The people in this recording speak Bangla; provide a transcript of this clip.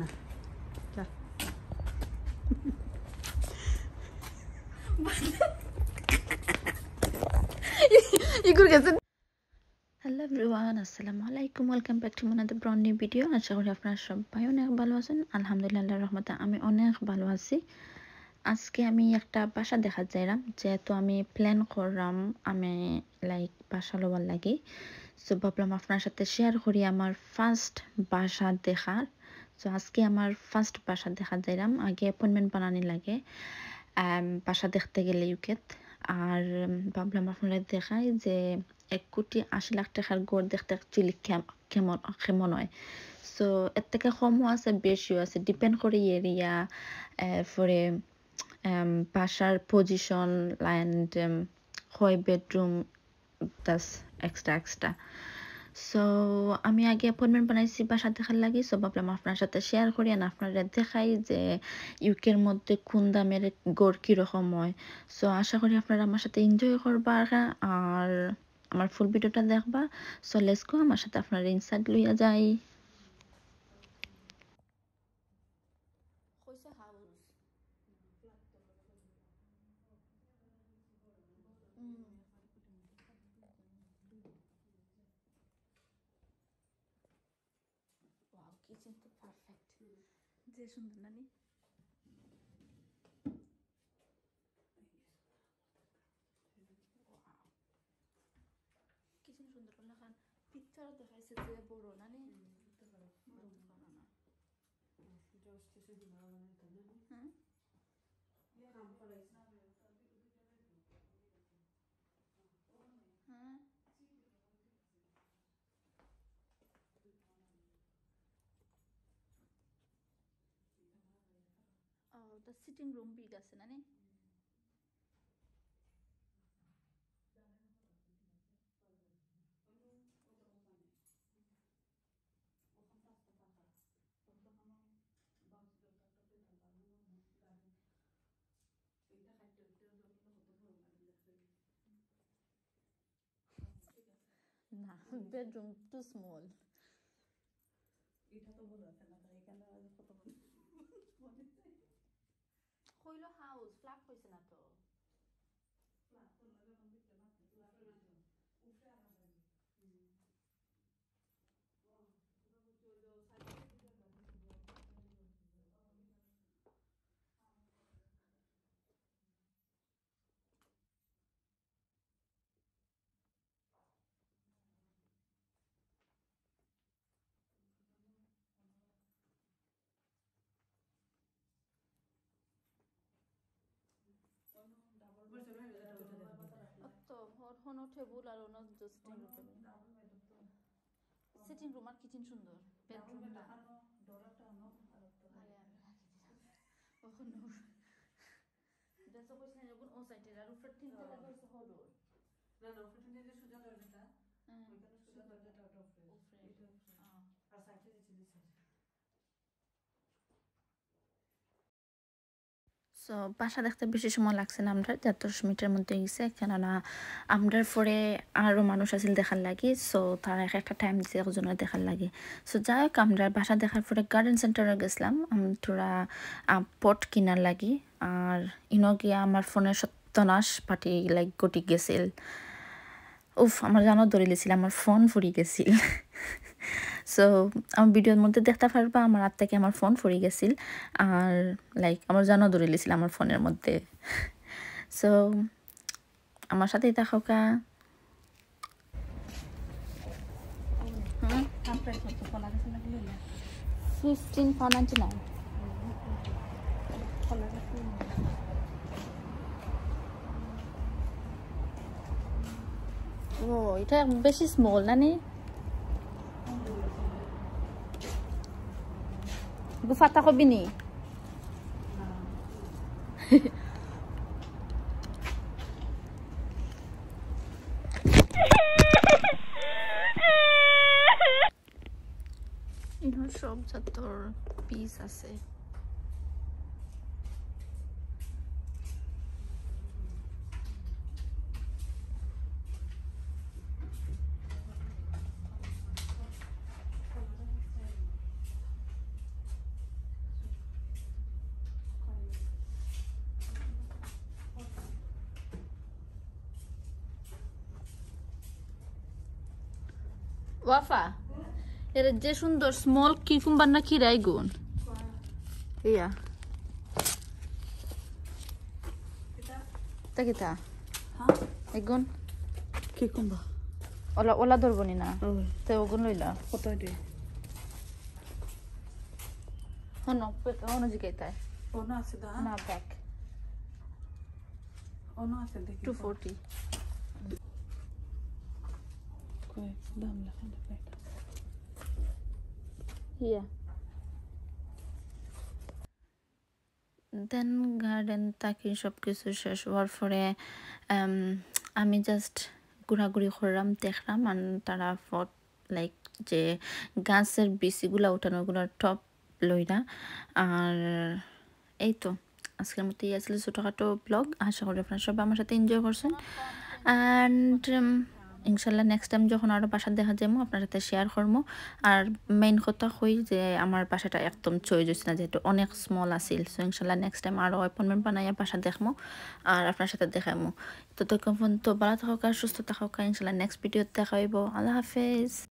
না। যা। ইগুর গেছে। হ্যালো এভরিওয়ান আসসালামু আলাইকুম। ওয়েলকাম ব্যাক টু মানাদের ব্রন নিউ ভিডিও আশা করি আপনারা সবাই অনেক ভালো আছেন। আলহামদুলিল্লাহ রহমতে আমি অনেক ভালো আছি। আজকে আমি একটা বাসা দেখা যাইলাম যেহেতু আমি প্ল্যান করলাম আমি লাইক বাসা লবার লাগি। সো ভাবলাম আপনার সাথে শেয়ার করি আমার ফার্স্ট বাসা দেখার। সো আজকে আমার ফার্স্ট বাসা দেখা যাইলাম আগে অ্যাপয়েন্টমেন্ট বানানি লাগে। আম, বাসা দেখতে গেলে ইউকেত আর ভাবলাম আপনারা দেখাই যে এক কোটি আশি লাখ টাকার গড় দেখতে অ্যাকচুয়ালি কেমন কেমন হয়। সো এর থেকে কমও আছে বেশিও আছে। ডিপেন্ড করে এরিয়া পরে বাসার পজিশন অ্যান্ড হয় বেডরুম দাস এক্সট্রা এক্সট্রা সো আমি আগে অ্যাপয়েন্টমেন্ট বানাইছি বাসা দেখার লাগি সো ভাবলাম আপনার সাথে শেয়ার করি আর আপনারা দেখাই যে ইউকের মধ্যে কোন দামের গড় কীরকম হয়। সো আশা করি আপনারা আমার সাথে এনজয় করবা আর আমার ফুল ভিডিওটা দেখবা। সো লেসকো আমার সাথে আপনারা ইনসাইট লইয়া যাই। kitchen to perfect. Sehr schön, Nani. Wow. Kitchen schon drin lachen. Pizza da heißt es sehr boro, Nani. Boro. Boro. Boro. Boro. Boro. Boro. Boro. Boro. Boro. Boro. The sitting room big আছে, না নে? বেডরুম টু স্মল এটা তো বড় আছে না এখানে কত হইল হাউস ফ্ল্যাট হইছে না তো টেবুল আর অন্য সিটিং রুম সিটিং রুম আর কিচেন সুন্দর বেডরুমটা ওখানে দেশ কইছ না। যখন ও সাইডে আর উপরে তিনটা হইছে হলুদ না না ওখানে যে সোজা দরজাটা হ্যাঁ ওইখানে সোজা দরজাটা ওটা উপরে উপরে। এটা উপরে। আহ, আর সাইডে দিচ্ছে দিচ্ছে সো বাসা দেখতে বেশি সময় লাগছে না আমরা যা দশ মিনিটের মধ্যে গেছে কেননা আমরার পরে আরও মানুষ আছিল দেখার লাগে সো তারা এক একটা টাইম দিছে একজনের দেখার লাগে। সো যাই হোক আমরা বাসা দেখার পরে গার্ডেন সেন্টারে গেছিলাম তোরা পট কিনার লাগি, আর ইনো গিয়া আমার ফোনের সত্যনাশ পাটি লাইক গটি গেছিল। উফ, আমার জানো ধরে লিছিল আমার ফোন ফুরি গেছিল। সো আমার ভিডিওর মধ্যে দেখতে পারবা আমার হাত থেকে আমার ফোন ফুরি গেছিল আর লাইক আমার জানো ধরে লিছিল আমার ফোনের মধ্যে। সো আমার সাথেই দেখো কা। ও এটা বেশি স্মল না নি? Gufat ako bini. Ilosob sa tor pisa eh. ওয়াফা এর যে সুন্দর স্মল কিকুম্বার না কি রাইগুন ইয়া। তা? কিতা এগুন কিকুম্বা ওলা ওলা ধরব নি না। তো ওগুন লইলা। কত দে হন হন তাই। ওনা আছে দা। না ব্যাক। ওনা আছে দেখি। 240 দেন গার্ডেন তাকে সব কিছু শেষ হওয়ার পরে um, আমি জাস্ট ঘোরাঘুরি করলাম দেখলাম আর তারা ফট লাইক যে গাছের বিচিগুলো উঠানোগুলো টপ লইরা আর এই তো আজকের মতো ইয়ে ছিল ছোটোখাটো ব্লগ আশা করি আপনারা সব আমার সাথে এনজয় করছেন। অ্যান্ড ইনশাল্লাহ নেক্সট টাইম যখন আরও বাসা দেখা যাব আপনার সাথে শেয়ার করব আর মেইন কথা হই যে, আমার বাসাটা একদম চই যাচ্ছে না, যেহেতু অনেক স্মল আছিল সো ইনশাল্লাহ নেক্সট টাইম আরও অ্যাপয়েন্টমেন্ট বানাইয়া বাসা দেখব আর আপনার সাথে দেখাবো তো তখন তো ভালো থাকা সুস্থ থাকা ইনশাল্লাহ নেক্সট ভিডিওতে দেখা হইব। আল্লাহ হাফেজ।